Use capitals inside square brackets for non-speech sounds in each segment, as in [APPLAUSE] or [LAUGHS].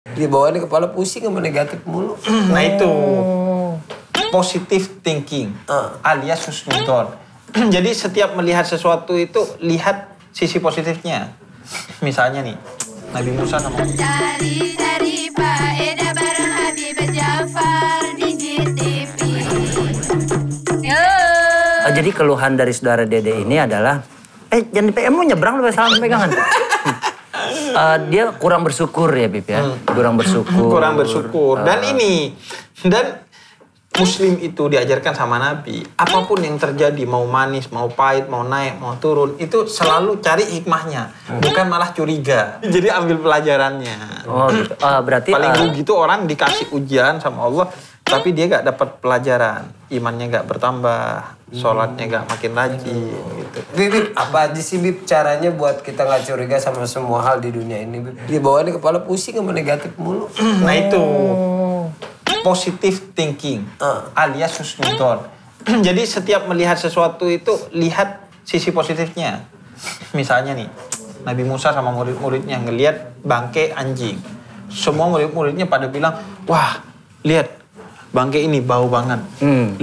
Di bawah ini kepala pusing sama negatif mulu. [CLEARS THROAT] Nah itu positive thinking Ah. alias husnudon. [CLEARS THROAT] Jadi setiap melihat sesuatu itu lihat sisi positifnya. [CLEARS THROAT] Misalnya nih Nabi Musa. Yo. Oh, jadi keluhan dari saudara Dede ini adalah, eh jangan dipegang, mau nyebrang lu salam pegangan. [LAUGHS] Eh, dia kurang bersyukur ya Bib ya, kurang bersyukur. kurang bersyukur. Dan Eh, ini dan Muslim itu diajarkan sama Nabi, apa pun yang terjadi mau manis, mau pahit, mau naik, mau turun, itu selalu cari hikmahnya, bukan malah curiga. [LAUGHS] Jadi ambil pelajarannya. Oh, gitu. Eh, berarti Paling eh, rugi tuh orang dikasih ujian sama Allah, tapi dia gak dapat pelajaran, imannya gak bertambah, sholatnya gak makin rajin gitu. Bib, Bib, apa aja sih Bib caranya buat kita nggak curiga sama semua hal di dunia ini Bib? Di bawah ini kepala pusing sama negatif mulu. [CLEARS THROAT] Nah itu positive thinking Ah. alias husnudon. [CLEARS THROAT] Jadi setiap melihat sesuatu itu lihat sisi positifnya. [CLEARS THROAT] Misalnya nih Nabi Musa sama murid-muridnya ngelihat bangke anjing. Semua murid-muridnya pada bilang, wah lihat bangke ini bau banget.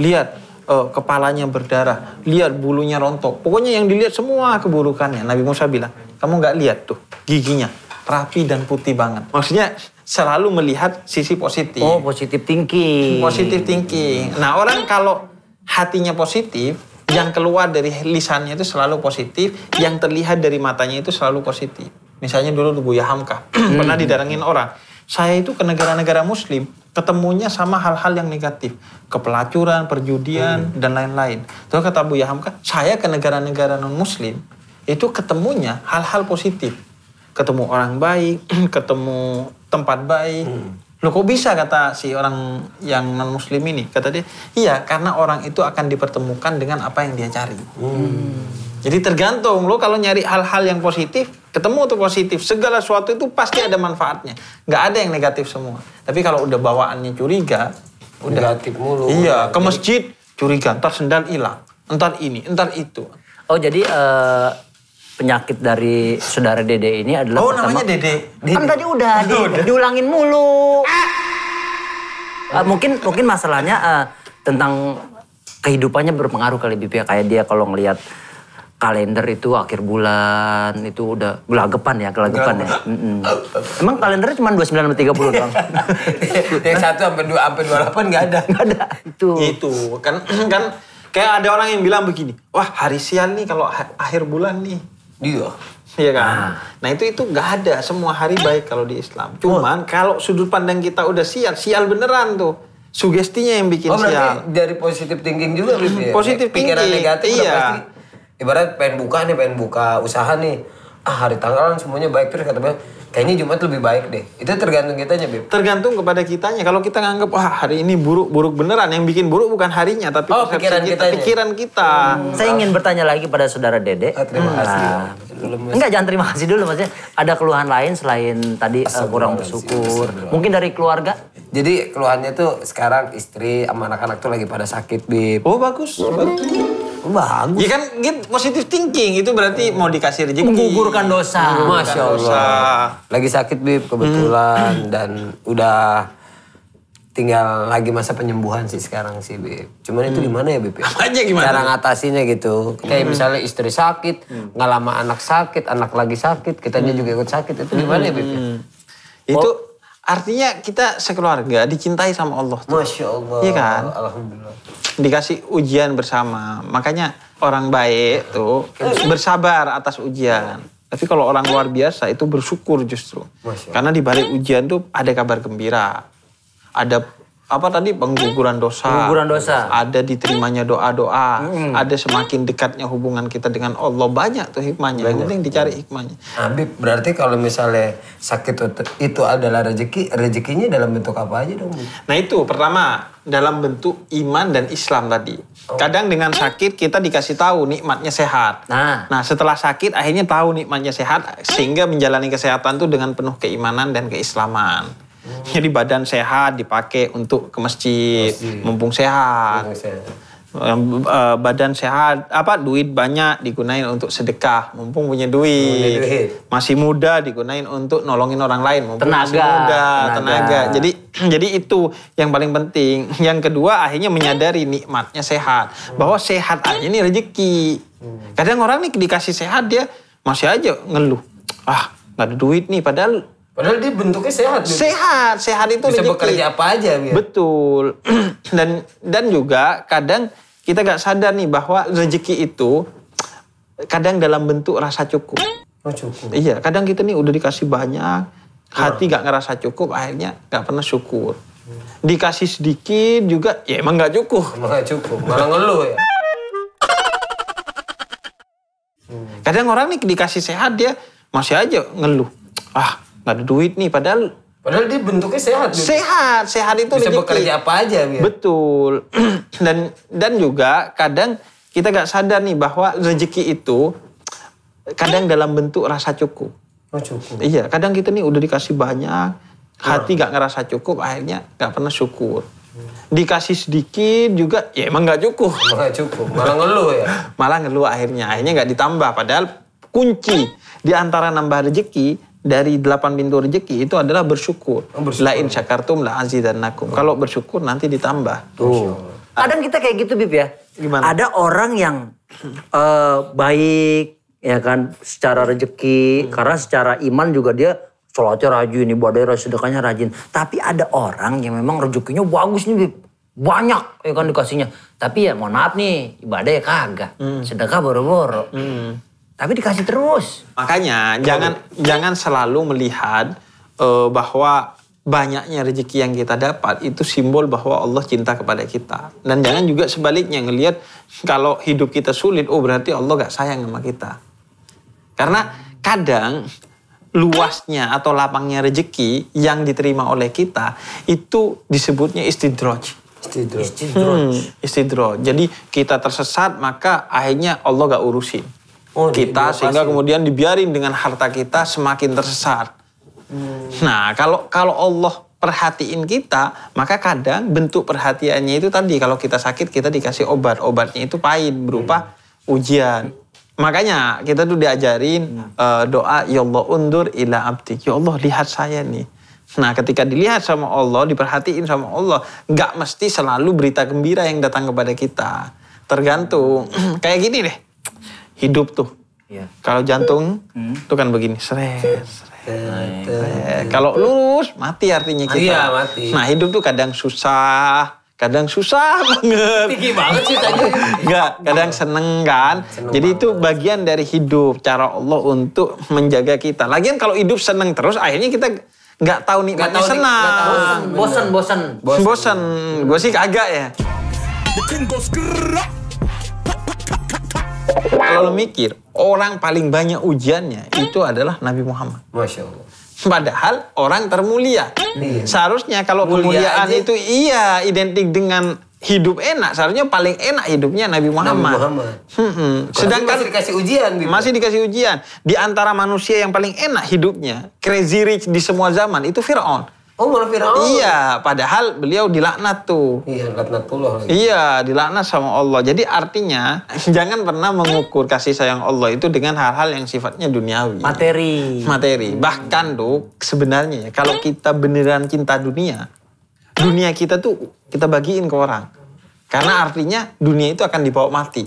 Lihat eh, kepalanya berdarah, lihat bulunya rontok. Pokoknya yang dilihat semua keburukannya. Nabi Musa bilang, kamu nggak lihat tuh giginya rapi dan putih banget. Maksudnya selalu melihat sisi positif. oh positif thinking. Positif thinking. Nah orang kalau hatinya positif, yang keluar dari lisannya itu selalu positif, yang terlihat dari matanya itu selalu positif. Misalnya dulu Buya Hamka [CLEARS THROAT] pernah didarangin orang. Saya itu ke negara-negara Muslim ketemunya sama hal-hal yang negatif, kepelacuran, perjudian dan lain-lain. Terus kata Buya Hamka, saya ke negara-negara non Muslim itu ketemunya hal-hal positif ketemu orang baik, [CLEARS THROAT] ketemu tempat baik. Loh kok bisa kata si orang yang non muslim ini? Kata dia, iya karena orang itu akan dipertemukan dengan apa yang dia cari. Jadi tergantung lo kalau nyari hal-hal yang positif, ketemu tuh positif. Segala sesuatu itu pasti ada manfaatnya. Nggak ada yang negatif semua. Tapi kalau udah bawaannya curiga, udah Negatif mulu. Iya, ke masjid curiga, ntar sendal hilang, ntar ini, ntar itu. Oh jadi eh, penyakit dari saudara Dede ini adalah Oh pertama- namanya Dede. Kan tadi udah, di- diulangin mulu. Eh, mungkin mungkin masalahnya eh, tentang kehidupannya berpengaruh kali Bip ya. Kayak dia kalau ngelihat kalender itu akhir bulan itu udah gelagapan ya, gelagapan ya. Mm-mm. Emang kalendernya cuma 29 sampai 30 doang. [LAUGHS] yang satu sampai dua sampai dua delapan nggak ada. Nggak ada. Itu. Itu kan [CLEARS THROAT] kan kayak ada orang yang bilang begini, wah hari sial nih kalau ha- akhir bulan nih. Dia. Iya kan? Nah itu itu nggak ada semua hari baik kalau di Islam. Cuman kalau sudut pandang kita udah sial, sial beneran tuh. Sugestinya yang bikin Oh sial. berarti dari positif thinking juga Bib ya? Positive Pikiran thinking, negatif udah iya. pasti. Ibarat pengen buka nih, pengen buka usaha nih. Ah hari tanggalan semuanya baik terus kata Bang, kayaknya Jumat lebih baik deh. Itu tergantung kitanya Bib. Tergantung kepada kitanya. Kalau kita nganggap wah hari ini buruk buruk beneran, yang bikin buruk bukan harinya tapi Oh, pikiran kita, kitanya. pikiran kita. Saya ingin bertanya lagi pada saudara Dede. Ah, terima kasih. Enggak, jangan terima kasih dulu maksudnya. Ada keluhan lain selain tadi eh, kurang bersyukur. Mungkin dari keluarga? Jadi keluhannya tuh sekarang istri sama anak-anak tuh lagi pada sakit Bib. Oh bagus. bagus. Oh, bagus. Ya kan gitu, positive thinking itu berarti mau dikasih rezeki. Menggugurkan dosa. Masya Allah. dosa. Lagi sakit Bib kebetulan dan udah tinggal lagi masa penyembuhan sih sekarang sih Bib. Cuman itu gimana ya Bib? ya? Apanya gimana? Cara ngatasinnya gitu. Kayak misalnya istri sakit, nggak lama anak sakit, anak lagi sakit, kitanya juga ikut sakit. Itu gimana ya Bib? ya? Itu artinya kita sekeluarga dicintai sama Allah. tuh. Masya Allah. Iya kan? Alhamdulillah. Dikasih ujian bersama. Makanya orang baik tuh bersabar atas ujian. Tapi kalau orang luar biasa itu bersyukur justru. Karena di balik ujian tuh ada kabar gembira. Ada apa tadi pengguguran dosa. Pengguguran dosa. Ada diterimanya doa-doa. Ada semakin dekatnya hubungan kita dengan Allah. Banyak tuh hikmahnya. Yang penting dicari hikmahnya. Habib, berarti kalau misalnya sakit itu- adalah rezeki, rezekinya dalam bentuk apa aja dong? Nah itu pertama dalam bentuk iman dan Islam tadi. Kadang dengan sakit kita dikasih tahu nikmatnya sehat. Nah. Nah setelah sakit akhirnya tahu nikmatnya sehat sehingga menjalani kesehatan itu dengan penuh keimanan dan keislaman. Jadi badan sehat dipakai untuk ke masjid, Masjid. mumpung sehat. Mumpung sehat. Em, eh, badan sehat, apa duit banyak digunain untuk sedekah, mumpung punya duit. Duit. Masih muda digunain untuk nolongin orang lain, mumpung masih Tenaga, muda, tenaga. tenaga. Jadi [CLEARS THROAT] jadi itu yang paling penting. Yang kedua akhirnya menyadari nikmatnya sehat, bahwa sehat aja ini rezeki. Kadang orang nih dikasih sehat dia masih aja ngeluh. Ah, nggak ada duit nih padahal Padahal dia bentuknya sehat. Sehat, sehat itu Bisa rezeki. bekerja apa aja. Bib. Betul. [CLEARS THROAT] dan dan juga kadang kita nggak sadar nih bahwa rezeki itu kadang dalam bentuk rasa cukup. Oh cukup. Iya, kadang kita nih udah dikasih banyak, hati nggak ngerasa cukup, akhirnya nggak pernah syukur. Dikasih sedikit juga, ya emang nggak cukup. Emang nggak cukup. Malah ngeluh ya. Kadang orang nih dikasih sehat dia masih aja ngeluh. Ah, nggak ada duit nih, padahal Padahal dia bentuknya sehat. Bib. sehat, sehat itu Bisa rezeki. bekerja apa aja. Bib. Betul. [CLEARS THROAT] dan dan juga kadang kita nggak sadar nih bahwa rezeki itu kadang dalam bentuk rasa cukup. Oh cukup. Iya, kadang kita nih udah dikasih banyak, hati nggak ngerasa cukup, akhirnya nggak pernah syukur. Dikasih sedikit juga, ya emang nggak cukup. [LAUGHS] Nggak cukup. Malah ngeluh ya. Malah ngeluh akhirnya, akhirnya nggak ditambah. Padahal kunci di antara nambah rezeki dari delapan pintu rezeki itu adalah bersyukur. Oh, bersyukur. La in syakartum la azidannakum. Kalau bersyukur nanti ditambah. Tuh. Kadang kita kayak gitu Bib ya. Gimana? Ada orang yang eh, baik ya kan secara rezeki karena secara iman juga dia sholatnya rajin, ibadahnya sedekahnya rajin. Tapi ada orang yang memang rezekinya bagus nih Bib. Banyak ya kan dikasihnya. Tapi ya mohon maaf nih, ibadah ya kagak. Sedekah boro-boro. Tapi dikasih terus. Makanya jangan jangan selalu melihat eh, bahwa banyaknya rezeki yang kita dapat itu simbol bahwa Allah cinta kepada kita. Dan jangan juga sebaliknya ngelihat kalau hidup kita sulit, oh berarti Allah gak sayang sama kita. Karena kadang luasnya atau lapangnya rezeki yang diterima oleh kita itu disebutnya istidroj. Istidroj. Hmm, istidroj. Jadi kita tersesat maka akhirnya Allah gak urusin Oh, kita sehingga kemudian dibiarin dengan harta kita semakin tersesat. Nah kalau kalau Allah perhatiin kita maka kadang bentuk perhatiannya itu tadi kalau kita sakit kita dikasih obat obatnya itu pahit berupa ujian. Makanya kita tuh diajarin eh, doa ya Allah undur ila abdi. Ya Allah lihat saya nih. Nah ketika dilihat sama Allah, diperhatiin sama Allah, nggak mesti selalu berita gembira yang datang kepada kita. Tergantung. [CLEARS THROAT] Kayak gini deh, hidup tuh. Iya. Kalau jantung tuh kan begini, seret, seret. Kalau lurus mati artinya kita. Iya, mati. Nah hidup tuh kadang susah, kadang susah [LAUGHS] banget. Tinggi banget sih tadi. Enggak, kadang seneng kan. Jadi itu bagian dari hidup, cara Allah untuk menjaga kita. Lagian kalau hidup seneng terus, akhirnya kita nggak tahu nikmatnya tahu nik- senang. tahu. Bosan, bosan. Bosan. Gue sih kagak ya. Kalau lo mikir, orang paling banyak ujiannya itu adalah Nabi Muhammad. Masya Allah. Padahal orang termulia. Seharusnya kalau Mulia kemuliaan aja. itu iya identik dengan hidup enak. Seharusnya paling enak hidupnya Nabi Muhammad. Nabi Muhammad. Hmm-hmm. Sedangkan Sedangkan masih dikasih ujian. Bib. masih dikasih ujian. Di antara manusia yang paling enak hidupnya, crazy rich di semua zaman itu Fir'aun. Oh malah Fir'aun. Iya, padahal beliau dilaknat tuh. Iya, laknatullah lagi. Iya, dilaknat sama Allah. Jadi artinya [LAUGHS] jangan pernah mengukur kasih sayang Allah itu dengan hal-hal yang sifatnya duniawi. Materi. Materi. Bahkan tuh sebenarnya ya, kalau kita beneran cinta dunia, dunia kita tuh kita bagiin ke orang. Karena artinya dunia itu akan dibawa mati.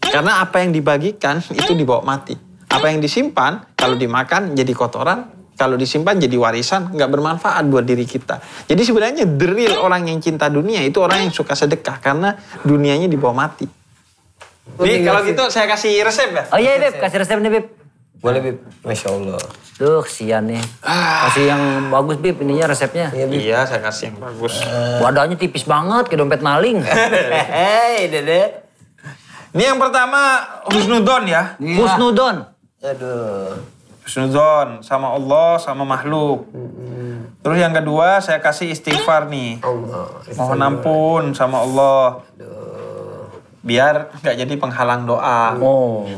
Karena apa yang dibagikan itu dibawa mati. Apa yang disimpan kalau dimakan jadi kotoran, kalau disimpan jadi warisan nggak bermanfaat buat diri kita. Jadi sebenarnya the real orang yang cinta dunia itu orang yang suka sedekah karena dunianya dibawa mati. Nih kalau gitu saya kasih resep ya. Oh iya Beb, kasih resep nih Beb. Boleh Bib. Masya Allah. Duh, kesian nih. Kasih yang bagus Bib, ininya resepnya. Iya saya kasih yang bagus. Wadahnya tipis banget, kayak dompet maling. [LAUGHS] Hei, Dede. Ini yang pertama husnudon ya. Husnudon. Aduh. Husnudon sama Allah sama makhluk. Terus yang kedua saya kasih istighfar nih. Allah. Mohon ampun sama Allah. Biar nggak jadi penghalang doa. Oh.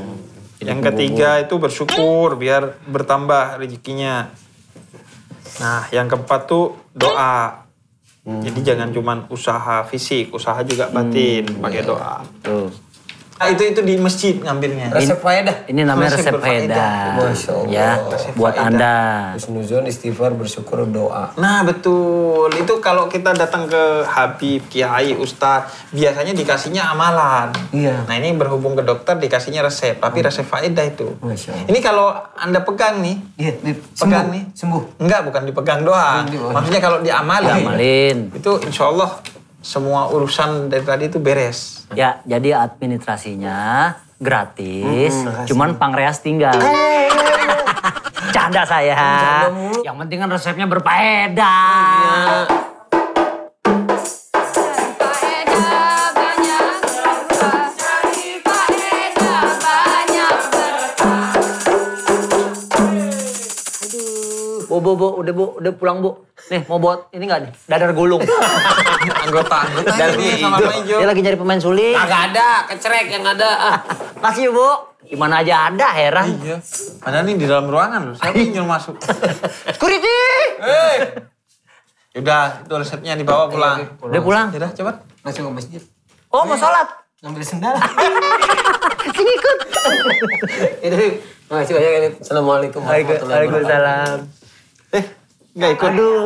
Yang ketiga itu bersyukur biar bertambah rezekinya. Nah, yang keempat tuh doa. Jadi jangan cuman usaha fisik, usaha juga batin, pakai doa. Tuh. Nah, itu itu di masjid ngambilnya. Resep faedah. Ini namanya Resep resep faedah. Masya Allah. Ya, Resep buat faedah. Anda. Husnuzon, istighfar, bersyukur, doa. Nah betul, itu kalau kita datang ke Habib, Kiai, Ustadz, biasanya dikasihnya amalan. Iya. Nah ini berhubung ke dokter dikasihnya resep, tapi resep faedah itu. Masya Allah. Ini kalau anda pegang nih, Iya, pegang Sembuh. nih, Sembuh. Enggak, bukan dipegang doang. Oh. Maksudnya kalau diamalin, Amalin. itu insya Allah semua urusan dari tadi itu beres. Ya, jadi administrasinya gratis, cuman pangreas tinggal. Canda saya. Yang penting kan resepnya berfaedah. Faedah Bu, bu, bu, udah bu, udah pulang bu. Nih, mau buat ini nggak nih? Dadar gulung. [LAUGHS] Anggota, anggota ini sama Tuh, Pak Ijo. Dia lagi nyari pemain suling. Kagak ada, kecerek yang ada. Ah. [LAUGHS] Makasih bu. Gimana aja ada, heran. Iya. Padahal ini di dalam ruangan loh. Siapa yang nyuruh masuk? [LAUGHS] Security! Hei. Udah, itu resepnya dibawa pulang. Udah pulang. Udah, cepat. Langsung ke masjid. Oh, mau sholat? Ngambil sendal. Sini ikut. Itu, Bib. Makasih banyak ya. Assalamualaikum warahmatullahi wabarakatuh. Waalaikumsalam. Eh, nggak ikut. dulu.